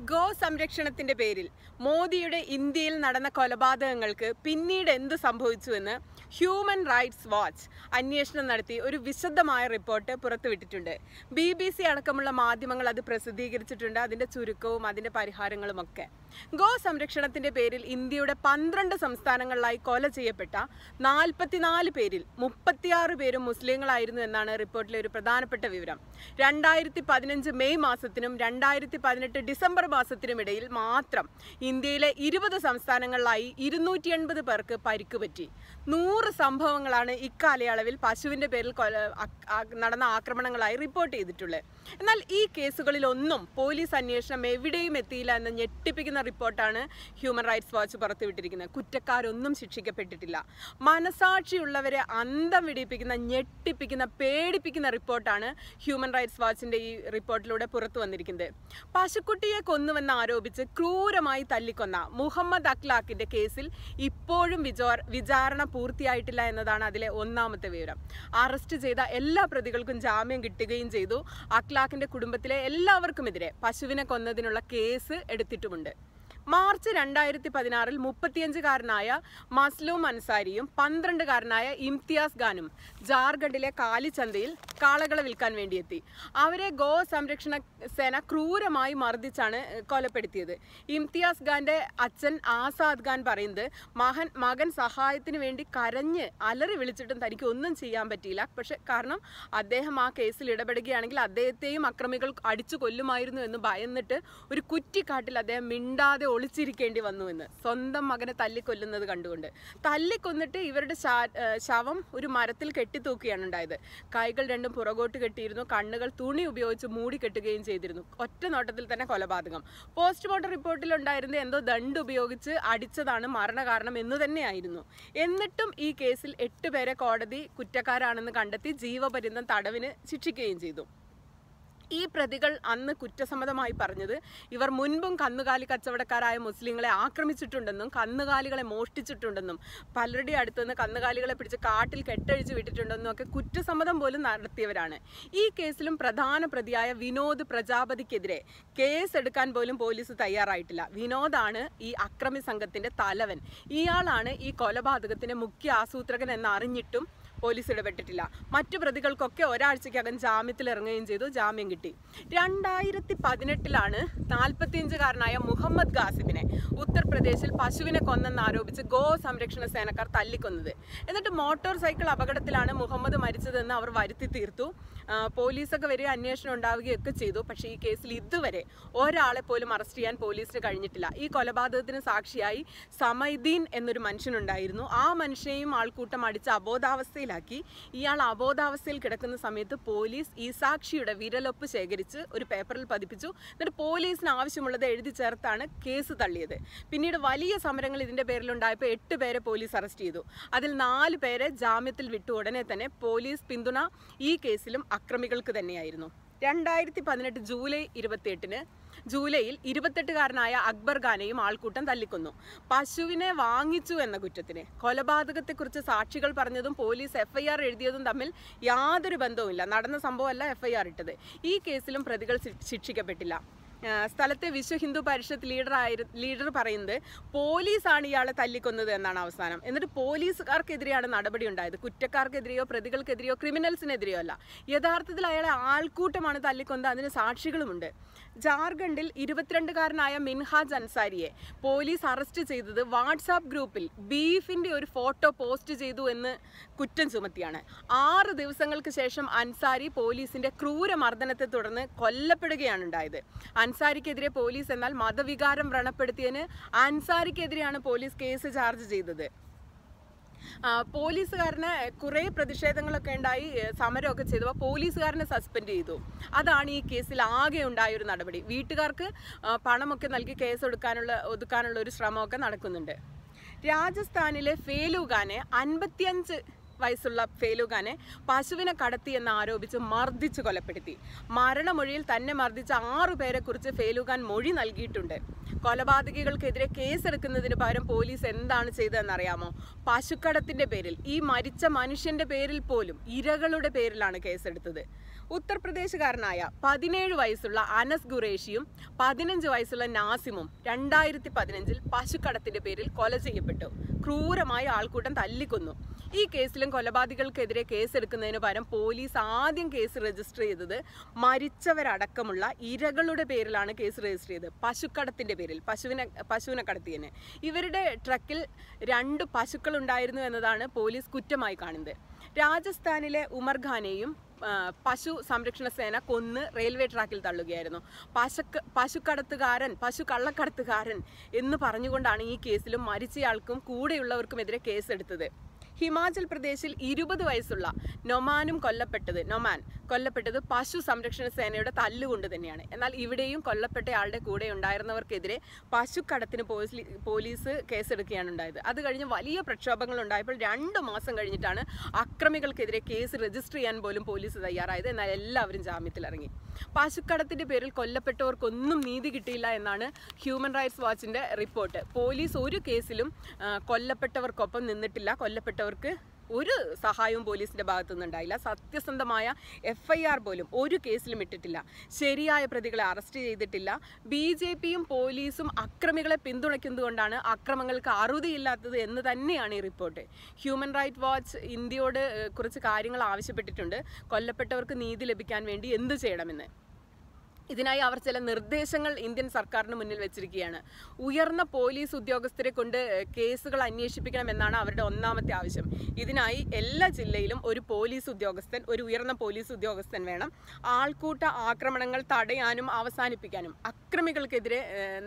Go സംരക്ഷണത്തിന്റെ പേരിൽ മോദിയുടെ ഇന്ത്യയിൽ നടന്ന കൊലപാതകങ്ങൾക്ക് പിന്നീട് എന്ത് സംഭവിച്ചുവെന്ന് ഹ്യൂമൻ റൈറ്റ്സ് വാച്ച് അന്വേഷണം നടത്തി ഒരു വിശദമായ റിപ്പോർട്ട് പുറത്തുവിട്ടിട്ടുണ്ട്. ബി ബി സി അടക്കമുള്ള മാധ്യമങ്ങൾ അത് പ്രസിദ്ധീകരിച്ചിട്ടുണ്ട്. അതിന്റെ ചുരുക്കവും അതിന്റെ പരിഹാരങ്ങളും ഒക്കെ ഗോ സംരക്ഷണത്തിന്റെ പേരിൽ ഇന്ത്യയുടെ പന്ത്രണ്ട് സംസ്ഥാനങ്ങളിലായി കൊല ചെയ്യപ്പെട്ട നാൽപ്പത്തിനാല് പേരിൽ മുപ്പത്തിയാറ് പേരും മുസ്ലിങ്ങളായിരുന്നു എന്നാണ് റിപ്പോർട്ടിലെ ഒരു പ്രധാനപ്പെട്ട വിവരം. രണ്ടായിരത്തി പതിനഞ്ച് മെയ് മാസത്തിനും രണ്ടായിരത്തി പതിനെട്ട് ഡിസംബർ മാസത്തിനും ഇടയിൽ മാത്രം ഇന്ത്യയിലെ ഇരുപത് സംസ്ഥാനങ്ങളിലായി ഇരുന്നൂറ്റി എൺപത് പേർക്ക് പരിക്ക് പറ്റി. നൂറ് സംഭവങ്ങളാണ് ഇക്കാലയളവിൽ പശുവിന്റെ പേരിൽ നടന്ന ആക്രമണങ്ങളായി റിപ്പോർട്ട് ചെയ്തിട്ടുള്ളത്. എന്നാൽ ഈ കേസുകളിലൊന്നും പോലീസ് അന്വേഷണം എവിടെയും എത്തിയില്ല എന്ന ഞെട്ടിപ്പിക്കുന്ന റിപ്പോർട്ടാണ് ഹ്യൂമൻ റൈറ്റ്സ് വാച്ച് പുറത്തുവിട്ടിരിക്കുന്നത്. കുറ്റക്കാരൊന്നും ശിക്ഷിക്കപ്പെട്ടിട്ടില്ല. മനസാക്ഷിയുള്ളവരെ അന്തം വിടിപ്പിക്കുന്ന ഞെട്ടിപ്പിക്കുന്ന പേടിപ്പിക്കുന്ന റിപ്പോർട്ടാണ് ഹ്യൂമൻ റൈറ്റ്സ് വാച്ചിന്റെ ഈ റിപ്പോർട്ടിലൂടെ പുറത്തു വന്നിരിക്കുന്നത്. പശുക്കുട്ടിയെ കൊന്നുവെന്ന് ആരോപിച്ച് ക്രൂരമായി തല്ലിക്കൊന്ന മുഹമ്മദ് അഖ്ലാഖിന്റെ കേസിൽ ഇപ്പോഴും വിചോ വിചാരണ പൂർത്തിയായിട്ടില്ല എന്നതാണ് അതിലെ ഒന്നാമത്തെ വിവരം. അറസ്റ്റ് ചെയ്ത എല്ലാ പ്രതികൾക്കും ജാമ്യം കിട്ടുകയും ചെയ്തു. അഖ്ലാഖിന്റെ കുടുംബത്തിലെ എല്ലാവർക്കുമെതിരെ പശുവിനെ കൊന്നതിനുള്ള കേസ് എടുത്തിട്ടുമുണ്ട്. മാർച്ച് രണ്ടായിരത്തി പതിനാറിൽ മുപ്പത്തിയഞ്ചുകാരനായ മസ്ലൂം അൻസാരിയും പന്ത്രണ്ടുകാരനായ ഇംതിയാസ് ഖാനും ജാർഖണ്ഡിലെ കാലിച്ചന്തയിൽ കാളകളെ വിൽക്കാൻ വേണ്ടിയെത്തി. അവരെ ഗോ സംരക്ഷണ സേന ക്രൂരമായി മർദ്ദിച്ചാണ് കൊലപ്പെടുത്തിയത്. ഇംതിയാസ് ഖാന്റെ അച്ഛൻ ആസാദ് ഖാൻ പറയുന്നത് മഹൻ മകൻ സഹായത്തിന് വേണ്ടി കരഞ്ഞ് അലറി വിളിച്ചിട്ടും തനിക്ക് ഒന്നും ചെയ്യാൻ പറ്റിയില്ല. പക്ഷെ കാരണം അദ്ദേഹം ആ കേസിൽ ഇടപെടുകയാണെങ്കിൽ അദ്ദേഹത്തെയും അക്രമികൾ അടിച്ചു കൊല്ലുമായിരുന്നു എന്ന് ഭയന്നിട്ട് ഒരു കുറ്റിക്കാട്ടിൽ അദ്ദേഹം മിണ്ടാതെ ഒളിച്ചിരിക്കേണ്ടി വന്നു എന്ന്. സ്വന്തം മകനെ തല്ലിക്കൊല്ലുന്നത് കണ്ടുകൊണ്ട്. തല്ലിക്കൊന്നിട്ട് ഇവരുടെ ശവം ഒരു മരത്തിൽ കെട്ടിത്തൂക്കുകയാണ് ഉണ്ടായത്. കൈകൾ രണ്ടും പുറകോട്ട് കെട്ടിയിരുന്നു. കണ്ണുകൾ തുണി ഉപയോഗിച്ച് മൂടി കെട്ടുകയും ചെയ്തിരുന്നു. ഒറ്റ നോട്ടത്തിൽ തന്നെ കൊലപാതകം. പോസ്റ്റ്മോർട്ടം റിപ്പോർട്ടിൽ ഉണ്ടായിരുന്നത് എന്തോ ദണ്ട് ഉപയോഗിച്ച് അടിച്ചതാണ് മരണകാരണം എന്ന് തന്നെയായിരുന്നു. എന്നിട്ടും ഈ കേസിൽ എട്ട് പേരെ കോടതി കുറ്റക്കാരാണെന്ന് കണ്ടെത്തി ജീവപര്യന്തം തടവിന് ശിക്ഷിക്കുകയും ചെയ്തു. ഈ പ്രതികൾ അന്ന് കുറ്റസമ്മതമായി പറഞ്ഞത് ഇവർ മുൻപും കന്നുകാലി കച്ചവടക്കാരായ മുസ്ലിങ്ങളെ ആക്രമിച്ചിട്ടുണ്ടെന്നും കന്നുകാലികളെ മോഷ്ടിച്ചിട്ടുണ്ടെന്നും പലരുടെ അടുത്തുനിന്ന് കന്നുകാലികളെ പിടിച്ച് കാട്ടിൽ കെട്ടഴിച്ച് വിട്ടിട്ടുണ്ടെന്നും ഒക്കെ കുറ്റസമ്മതം പോലും നടത്തിയവരാണ്. ഈ കേസിലും പ്രധാന പ്രതിയായ വിനോദ് പ്രജാപതിക്കെതിരെ കേസ് എടുക്കാൻ പോലും പോലീസ് തയ്യാറായിട്ടില്ല. വിനോദാണ് ഈ അക്രമി സംഘത്തിന്റെ തലവൻ. ഇയാളാണ് ഈ കൊലപാതകത്തിന്റെ മുഖ്യ ആസൂത്രകൻ എന്നറിഞ്ഞിട്ടും പോലീസ് ഇടപെട്ടിട്ടില്ല. മറ്റു പ്രതികൾക്കൊക്കെ ഒരാഴ്ചക്കകം ജാമ്യത്തിൽ ഇറങ്ങുകയും ചെയ്തു. ജാമ്യം കിട്ടി. രണ്ടായിരത്തി പതിനെട്ടിലാണ് നാൽപ്പത്തിയഞ്ചുകാരനായ മുഹമ്മദ് ഖാസിമിനെ ഉത്തർപ്രദേശിൽ പശുവിനെ കൊന്നെന്ന് ആരോപിച്ച് ഗോ സംരക്ഷണ സേനക്കാർ തല്ലിക്കൊന്നത്. എന്നിട്ട് മോട്ടോർ സൈക്കിൾ അപകടത്തിലാണ് മുഹമ്മദ് മരിച്ചതെന്ന് അവർ വരുത്തി തീർത്തു. പോലീസൊക്കെ വരെ അന്വേഷണം ഉണ്ടാവുകയൊക്കെ ചെയ്തു. പക്ഷേ ഈ കേസിൽ ഇതുവരെ ഒരാളെ പോലും അറസ്റ്റ് ചെയ്യാൻ പോലീസിന് കഴിഞ്ഞിട്ടില്ല. ഈ കൊലപാതകത്തിന് സാക്ഷിയായി സമൈദീൻ എന്നൊരു മനുഷ്യനുണ്ടായിരുന്നു. ആ മനുഷ്യനെയും ആൾക്കൂട്ടം അടിച്ച് അബോധാവസ്ഥയിലാക്കി ഇയാൾ അബോധാവസ്ഥയിൽ കിടക്കുന്ന സമയത്ത് പോലീസ് ഈ സാക്ഷിയുടെ വിരലൊപ്പ് ശേഖരിച്ച് ഒരു പേപ്പറിൽ പതിപ്പിച്ചു. എന്നിട്ട് പോലീസിന് ആവശ്യമുള്ളത് എഴുതി ചേർത്താണ് കേസ് തള്ളിയത്. പിന്നീട് വലിയ സമരങ്ങൾ ഇതിന്റെ പേരിലുണ്ടായപ്പോൾ എട്ട് പേരെ പോലീസ് അറസ്റ്റ് ചെയ്തു. അതിൽ നാല് പേരെ ജാമ്യത്തിൽ വിട്ടു ഉടനെ തന്നെ പോലീസ് പിന്തുണ ഈ കേസിലും അക്രമികൾക്ക് തന്നെയായിരുന്നു. രണ്ടായിരത്തി പതിനെട്ട് ജൂലൈ ഇരുപത്തിയെട്ടിന് ജൂലൈയിൽ ഇരുപത്തെട്ടുകാരനായ അക്ബർ ഖാനെയും ആൾക്കൂട്ടം തല്ലിക്കൊന്നു. പശുവിനെ വാങ്ങിച്ചു എന്ന കുറ്റത്തിന്. കൊലപാതകത്തെക്കുറിച്ച് സാക്ഷികൾ പറഞ്ഞതും പോലീസ് എഫ്ഐആർ എഴുതിയതും തമ്മിൽ യാതൊരു ബന്ധവുമില്ല. നടന്ന സംഭവമല്ല എഫ്ഐആർ ഇട്ടത്. ഈ കേസിലും പ്രതികൾ ശിക്ഷിക്കപ്പെട്ടില്ല. സ്ഥലത്തെ വിശ്വ ഹിന്ദു പരിഷത്ത് ലീഡർ ആയി ലീഡർ പറയുന്നത് പോലീസാണ് ഇയാളെ തല്ലിക്കൊന്നത് എന്നാണ് അവസാനം. എന്നിട്ട് പോലീസുകാർക്കെതിരെയാണ് നടപടി ഉണ്ടായത്. കുറ്റക്കാർക്കെതിരെയോ പ്രതികൾക്കെതിരെയോ ക്രിമിനൽസിനെതിരെയോ അല്ല. യഥാർത്ഥത്തിൽ അയാളെ ആൾക്കൂട്ടമാണ് തല്ലിക്കൊന്നത്. അതിന് സാക്ഷികളുമുണ്ട്. ജാർഖണ്ഡിൽ ഇരുപത്തിരണ്ടുകാരനായ മിൻഹാജ് അൻസാരിയെ പോലീസ് അറസ്റ്റ് ചെയ്തത് വാട്സാപ്പ് ഗ്രൂപ്പിൽ ബീഫിന്റെ ഒരു ഫോട്ടോ പോസ്റ്റ് ചെയ്തു എന്ന് കുറ്റം ചുമത്തിയാണ്. ആറ് ദിവസങ്ങൾക്ക് ശേഷം അൻസാരി പോലീസിന്റെ ക്രൂരമർദ്ദനത്തെ തുടർന്ന് കൊല്ലപ്പെടുകയാണ് ഉണ്ടായത്. അൻസാരിക്കെതിരെ പോലീസ് എന്നാൽ മതവികാരം വ്രണപ്പെടുത്തിയതിന് അൻസാരിക്കെതിരെയാണ് പോലീസ് കേസ് ചാർജ് ചെയ്തത്. പോലീസുകാരന് കുറേ പ്രതിഷേധങ്ങളൊക്കെ ഉണ്ടായി സമരമൊക്കെ ചെയ്തു. അപ്പോൾ പോലീസുകാരനെ സസ്പെൻഡ് ചെയ്തു. അതാണ് ഈ കേസിൽ ആകെ ഉണ്ടായൊരു നടപടി. വീട്ടുകാർക്ക് പണമൊക്കെ നൽകി കേസ് എടുക്കാനുള്ള ഒതുക്കാനുള്ള ഒരു ശ്രമമൊക്കെ നടക്കുന്നുണ്ട്. രാജസ്ഥാനിലെ ഫേലുഖാനെ അൻപത്തിയഞ്ച് വയസ്സുള്ള ഫേലുഖാനെ പശുവിനെ കടത്തി എന്ന് ആരോപിച്ച് മർദ്ദിച്ച് കൊലപ്പെടുത്തി. മരണമൊഴിയിൽ തന്നെ മർദ്ദിച്ച ആറു പേരെ കുറിച്ച് ഫേലുഖാൻ മൊഴി നൽകിയിട്ടുണ്ട്. കൊലപാതകികൾക്കെതിരെ കേസെടുക്കുന്നതിന് പകരം പോലീസ് എന്താണ് ചെയ്തതെന്ന് അറിയാമോ പശുക്കടത്തിന്റെ പേരിൽ ഈ മരിച്ച മനുഷ്യന്റെ പേരിൽ പോലും ഇരകളുടെ പേരിലാണ് കേസെടുത്തത്. ഉത്തർപ്രദേശുകാരനായ പതിനേഴ് വയസ്സുള്ള അനസ് ഖുറേഷിയും പതിനഞ്ച് വയസ്സുള്ള നാസിമും രണ്ടായിരത്തി പതിനഞ്ചിൽ പശുക്കടത്തിന്റെ പേരിൽ കൊല ചെയ്യപ്പെട്ടു. ക്രൂരമായി ആൾക്കൂട്ടം തല്ലിക്കൊന്നു. ഈ കേസിലും കൊലപാതകൾക്കെതിരെ കേസെടുക്കുന്നതിന് പകരം പോലീസ് ആദ്യം കേസ് രജിസ്റ്റർ ചെയ്തത് മരിച്ചവരടക്കമുള്ള ഇരകളുടെ പേരിലാണ് കേസ് രജിസ്റ്റർ ചെയ്തത്. പശുക്കടത്തിന്റെ പേരിൽ പശുവിനെ പശുവിനെ കടത്തിയതിന് ഇവരുടെ ട്രക്കിൽ രണ്ട് പശുക്കൾ ഉണ്ടായിരുന്നു എന്നതാണ് പോലീസ് കുറ്റമായി കാണുന്നത്. രാജസ്ഥാനിലെ ഉമർഖാനെയും പശു സംരക്ഷണ സേന കൊന്ന് റെയിൽവേ ട്രാക്കിൽ തള്ളുകയായിരുന്നു. പശുക്ക് പശുക്കടത്തുകാരൻ പശു കള്ളക്കടത്തുകാരൻ എന്ന് പറഞ്ഞുകൊണ്ടാണ് ഈ കേസിലും മരിച്ചയാൾക്കും കൂടെയുള്ളവർക്കുമെതിരെ കേസെടുത്തത്. ഹിമാചൽ പ്രദേശിൽ ഇരുപത് വയസ്സുള്ള നൊമാനും കൊല്ലപ്പെട്ടത് നൊമാൻ കൊല്ലപ്പെട്ടത് പശു സംരക്ഷണ സേനയുടെ തല്ലുകൊണ്ട് തന്നെയാണ്. എന്നാൽ ഇവിടെയും കൊല്ലപ്പെട്ടയാളുടെ കൂടെ ഉണ്ടായിരുന്നവർക്കെതിരെ പശുക്കടത്തിന് പോലീസ് കേസെടുക്കുകയാണ് ഉണ്ടായത്. അത് കഴിഞ്ഞ് വലിയ പ്രക്ഷോഭങ്ങൾ ഉണ്ടായപ്പോൾ രണ്ട് മാസം കഴിഞ്ഞിട്ടാണ് അക്രമികൾക്കെതിരെ കേസ് രജിസ്റ്റർ ചെയ്യാൻ പോലും പോലീസ് തയ്യാറായത്. എന്നാൽ എല്ലാവരും ജാമ്യത്തിലിറങ്ങി. പശുക്കടത്തിന്റെ പേരിൽ കൊല്ലപ്പെട്ടവർക്കൊന്നും നീതി കിട്ടിയില്ല എന്നാണ് ഹ്യൂമൻ റൈറ്റ്സ് വാച്ചിന്റെ റിപ്പോർട്ട്. പോലീസ് ഒരു കേസിലും കൊല്ലപ്പെട്ടവർക്കൊപ്പം നിന്നിട്ടില്ല. കൊല്ലപ്പെട്ടവർക്ക് ഒരു സഹായവും പോലീസിന്റെ ഭാഗത്തുനിന്ന് ഉണ്ടായില്ല സത്യസന്ധമായ എഫ് ഐ ആർ പോലും ഒരു കേസിലും ഇട്ടിട്ടില്ല. ശരിയായ പ്രതികളെ അറസ്റ്റ് ചെയ്തിട്ടില്ല. ബി ജെ പിയും പോലീസും അക്രമികളെ പിന്തുണയ്ക്കുന്നതുകൊണ്ടാണ് അക്രമങ്ങൾക്ക് അറുതിയില്ലാത്തത് എന്ന് തന്നെയാണ് ഈ റിപ്പോർട്ട്. ഹ്യൂമൻ റൈറ്റ് വാച്ച് ഇന്ത്യയോട് കുറച്ച് കാര്യങ്ങൾ ആവശ്യപ്പെട്ടിട്ടുണ്ട്. കൊല്ലപ്പെട്ടവർക്ക് നീതി ലഭിക്കാൻ വേണ്ടി എന്ത് ചെയ്യണമെന്ന്. ഇതിനായി അവർ ചില നിർദ്ദേശങ്ങൾ ഇന്ത്യൻ സർക്കാരിന് മുന്നിൽ വെച്ചിരിക്കുകയാണ്. ഉയർന്ന പോലീസ് ഉദ്യോഗസ്ഥരെ കൊണ്ട് കേസുകൾ അന്വേഷിപ്പിക്കണമെന്നാണ് അവരുടെ ഒന്നാമത്തെ ആവശ്യം. ഇതിനായി എല്ലാ ജില്ലയിലും ഒരു പോലീസ് ഉദ്യോഗസ്ഥൻ ഒരു ഉയർന്ന പോലീസ് ഉദ്യോഗസ്ഥൻ വേണം. ആൾക്കൂട്ട ആക്രമണങ്ങൾ തടയാനും അവസാനിപ്പിക്കാനും അക്രമികൾക്കെതിരെ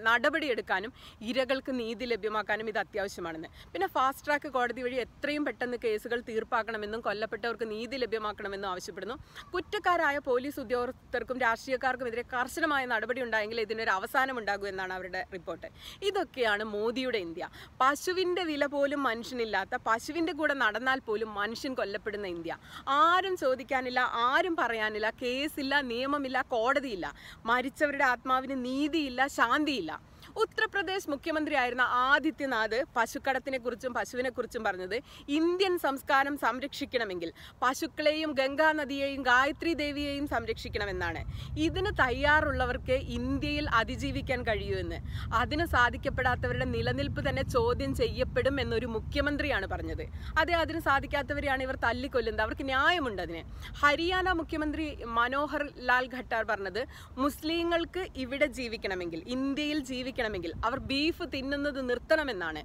നടപടിയെടുക്കാനും ഇരകൾക്ക് നീതി ലഭ്യമാക്കാനും ഇത് അത്യാവശ്യമാണെന്ന്. പിന്നെ ഫാസ്റ്റ് ട്രാക്ക് കോടതി വഴി എത്രയും പെട്ടെന്ന് കേസുകൾ തീർപ്പാക്കണമെന്നും കൊല്ലപ്പെട്ടവർക്ക് നീതി ലഭ്യമാക്കണമെന്നും ആവശ്യപ്പെടുന്നു. കുറ്റക്കാരായ പോലീസ് ഉദ്യോഗസ്ഥർക്കും രാഷ്ട്രീയക്കാർക്കും എതിരെ കർശനമായ നടപടി ഉണ്ടായെങ്കിൽ ഇതിനൊരു അവസാനം ഉണ്ടാകൂ എന്നാണ് അവരുടെ റിപ്പോർട്ട്. ഇതൊക്കെയാണ് മോദിയുടെ ഇന്ത്യ. പശുവിന്റെ വില പോലും മനുഷ്യനില്ലാത്ത പശുവിന്റെ കൂടെ നടന്നാൽ പോലും മനുഷ്യൻ കൊല്ലപ്പെടുന്ന ഇന്ത്യ. ആരും ചോദിക്കാനില്ല ആരും പറയാനില്ല കേസില്ല നിയമമില്ല കോടതിയില്ല. മരിച്ചവരുടെ ആത്മാവിന് നീതിയില്ല ശാന്തിയില്ല. ഉത്തർപ്രദേശ് മുഖ്യമന്ത്രിയായിരുന്ന ആദിത്യനാഥ് പശുക്കടത്തിനെ കുറിച്ചും പശുവിനെ കുറിച്ചും പറഞ്ഞത് ഇന്ത്യൻ സംസ്കാരം സംരക്ഷിക്കണമെങ്കിൽ പശുക്കളെയും ഗംഗാ നദിയെയും ഗായത്രി ദേവിയെയും സംരക്ഷിക്കണമെന്നാണ്. ഇതിന് തയ്യാറുള്ളവർക്ക് ഇന്ത്യയിൽ അതിജീവിക്കാൻ കഴിയുമെന്ന് അതിന് സാധിക്കപ്പെടാത്തവരുടെ നിലനിൽപ്പ് തന്നെ ചോദ്യം ചെയ്യപ്പെടും എന്നൊരു മുഖ്യമന്ത്രിയാണ് പറഞ്ഞത്. അതെ അതിന് സാധിക്കാത്തവരെയാണ് ഇവർ തല്ലിക്കൊല്ലുന്നത്. അവർക്ക് ന്യായമുണ്ട് അതിന്. ഹരിയാന മുഖ്യമന്ത്രി മനോഹർ ലാൽ ഖട്ടാർ പറഞ്ഞത് മുസ്ലിങ്ങൾക്ക് ഇവിടെ ജീവിക്കണമെങ്കിൽ ഇന്ത്യയിൽ ജീവിക്കണമെങ്കിൽ അവർ ബീഫ് തിന്നുന്നത് നിർത്തണമെന്നാണ്.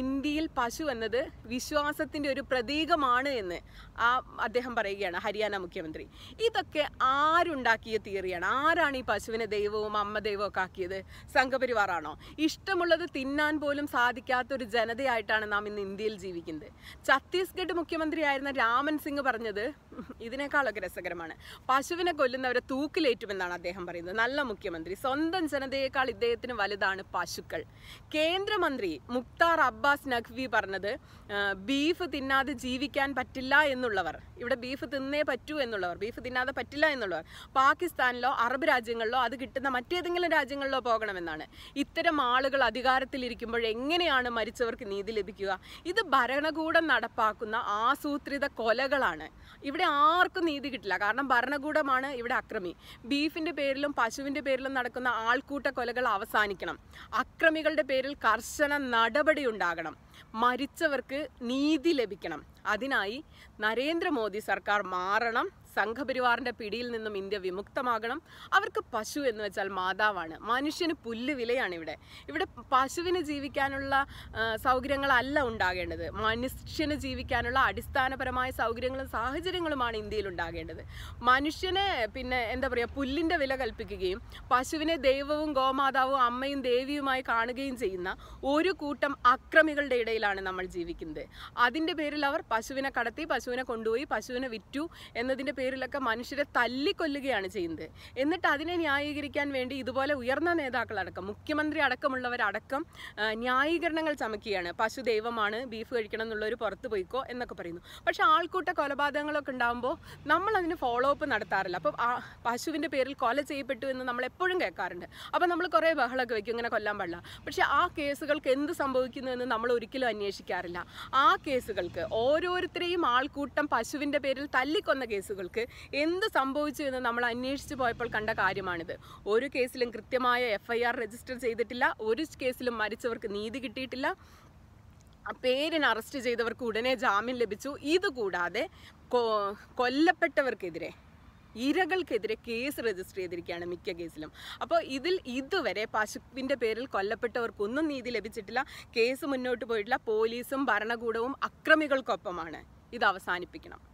ഇന്ത്യയിൽ പശു എന്നത് വിശ്വാസത്തിന്റെ ഒരു പ്രതീകമാണ് എന്ന് ആ അദ്ദേഹം പറയുകയാണ് ഹരിയാന മുഖ്യമന്ത്രി. ഇതൊക്കെ ആരുണ്ടാക്കിയ തിയറിയാണ്? ആരാണ് ഈ പശുവിനെ ദൈവവും അമ്മ ദൈവവും ഒക്കെ ആക്കിയത്? സംഘപരിവാറാണോ? ഇഷ്ടമുള്ളത് തിന്നാൻ പോലും സാധിക്കാത്ത ഒരു ജനതയായിട്ടാണ് നാം ഇന്ന് ഇന്ത്യയിൽ ജീവിക്കുന്നത്. ഛത്തീസ്ഗഡ് മുഖ്യമന്ത്രിയായിരുന്ന രാമൻ സിംഗ് പറഞ്ഞത് ഇതിനേക്കാളൊക്കെ രസകരമാണ്. പശുവിനെ കൊല്ലുന്നവരെ തൂക്കിലേറ്റുമെന്നാണ് അദ്ദേഹം പറയുന്നത്. നല്ല മുഖ്യമന്ത്രി. സ്വന്തം ജനതയേക്കാൾ ഇദ്ദേഹത്തിന് വലുതാണ് പശുക്കൾ. കേന്ദ്രമന്ത്രി മുക്താർ അബ്ബാസ് നഖ്വി പറഞ്ഞത് ബീഫ് തിന്നാതെ ജീവിക്കാൻ പറ്റില്ല എന്നുള്ളവർ. ഇവിടെ ബീഫ് തിന്നേ പറ്റൂ എന്നുള്ളവർ. ബീഫ് തിന്നാതെ പറ്റില്ല എന്നുള്ളവർ. പാകിസ്ഥാനിലോ അറബ് രാജ്യങ്ങളിലോ അത് കിട്ടുന്ന മറ്റേതെങ്കിലും രാജ്യങ്ങളിലോ പോകണമെന്നാണ്. ഇത്തരം ആളുകൾ അധികാരത്തിലിരിക്കുമ്പോൾ എങ്ങനെയാണ് മരിച്ചവർക്ക് നീതി ലഭിക്കുക? ഇത് ഭരണകൂടം നടപ്പാക്കുന്ന ആസൂത്രിത കൊലകളാണ്. ഇവിടെ ആർക്കും നീതി കിട്ടില്ല. കാരണം ഭരണകൂടമാണ് ഇവിടെ അക്രമി. ബീഫിന്റെ പേരിലും പശുവിന്റെ പേരിലും നടക്കുന്ന ആൾക്കൂട്ട കൊലകൾ അവസാനിക്കണം. അക്രമികളുടെ പേരിൽ കർശന നടപടി ഉണ്ടാകണം. മരിച്ചവർക്ക് നീതി ലഭിക്കണം. അതിനായി നരേന്ദ്രമോദി സർക്കാർ മാറണം. സംഘപരിവാറിന്റെ പിടിയിൽ നിന്നും ഇന്ത്യ വിമുക്തമാകണം. അവർക്ക് പശു എന്ന് വെച്ചാൽ മാതാവാണ്. മനുഷ്യന് പുല്ല് വിലയാണ് ഇവിടെ. ഇവിടെ പശുവിന് ജീവിക്കാനുള്ള സൗകര്യങ്ങളല്ല ഉണ്ടാകേണ്ടത്. മനുഷ്യന് ജീവിക്കാനുള്ള അടിസ്ഥാനപരമായ സൗകര്യങ്ങളും സാഹചര്യങ്ങളുമാണ് ഇന്ത്യയിൽ ഉണ്ടാകേണ്ടത്. മനുഷ്യനെ പിന്നെ എന്താ പറയുക പുല്ലിന്റെ വില കൽപ്പിക്കുകയും പശുവിനെ ദൈവവും ഗോമാതാവും അമ്മയും ദേവിയുമായി കാണുകയും ചെയ്യുന്ന ഒരു കൂട്ടം അക്രമികളുടെ ഇടയിലാണ് നമ്മൾ ജീവിക്കുന്നത്. അതിന്റെ പേരിൽ അവർ പശുവിനെ കടത്തി പശുവിനെ കൊണ്ടുപോയി പശുവിനെ വിറ്റു എന്നതിന്റെ പേരിലൊക്കെ മനുഷ്യരെ തല്ലിക്കൊല്ലുകയാണ് ചെയ്യുന്നത്. എന്നിട്ട് അതിനെ ന്യായീകരിക്കാൻ വേണ്ടി ഇതുപോലെ ഉയർന്ന നേതാക്കളടക്കം മുഖ്യമന്ത്രി അടക്കമുള്ളവരടക്കം ന്യായീകരണങ്ങൾ ചമക്കുകയാണ്. പശു ദൈവമാണ് ബീഫ് കഴിക്കണം എന്നുള്ളവർ പുറത്ത് പോയിക്കോ എന്നൊക്കെ പറയുന്നു. പക്ഷേ ആൾക്കൂട്ട കൊലപാതകങ്ങളൊക്കെ ഉണ്ടാകുമ്പോൾ നമ്മൾ അതിന് ഫോളോ അപ്പ് നടത്താറില്ല അപ്പോൾ ആ പശുവിന്റെ പേരിൽ കൊല ചെയ്യപ്പെട്ടു എന്ന് നമ്മൾ എപ്പോഴും കേൾക്കാറുണ്ട്. അപ്പോൾ നമ്മൾ കുറേ ബഹളമൊക്കെ വയ്ക്കും ഇങ്ങനെ കൊല്ലാൻ പാടില്ല. പക്ഷേ ആ കേസുകൾക്ക് എന്ത് സംഭവിക്കുന്നു എന്ന് നമ്മൾ ഒരിക്കലും അന്വേഷിക്കാറില്ല. ആ കേസുകൾക്ക് ഓരോരുത്തരെയും ആൾക്കൂട്ടം പശുവിന്റെ പേരിൽ തല്ലിക്കൊന്ന കേസുകൾക്ക് എന്ത് സംഭവിച്ചു എന്ന് നമ്മൾ അന്വേഷിച്ച് പോയപ്പോൾ കണ്ട കാര്യമാണിത്. ഒരു കേസിലും കൃത്യമായ എഫ്ഐആർ രജിസ്റ്റർ ചെയ്തിട്ടില്ല. ഒരു കേസിലും മരിച്ചവർക്ക് നീതി കിട്ടിയിട്ടില്ല. പേരിന് അറസ്റ്റ് ചെയ്തവർക്ക് ഉടനെ ജാമ്യം ലഭിച്ചു. ഇതുകൂടാതെ കൊല്ലപ്പെട്ടവർക്കെതിരെ ഇരകൾക്കെതിരെ കേസ് രജിസ്റ്റർ ചെയ്തിരിക്കുകയാണ് മിക്ക കേസിലും. അപ്പോൾ ഇതിൽ ഇതുവരെ പശുവിന്റെ പേരിൽ കൊല്ലപ്പെട്ടവർക്കൊന്നും നീതി ലഭിച്ചിട്ടില്ല. കേസ് മുന്നോട്ട് പോയിട്ടില്ല. പോലീസും ഭരണകൂടവും അക്രമികൾക്കൊപ്പമാണ്. ഇത് അവസാനിപ്പിക്കണം.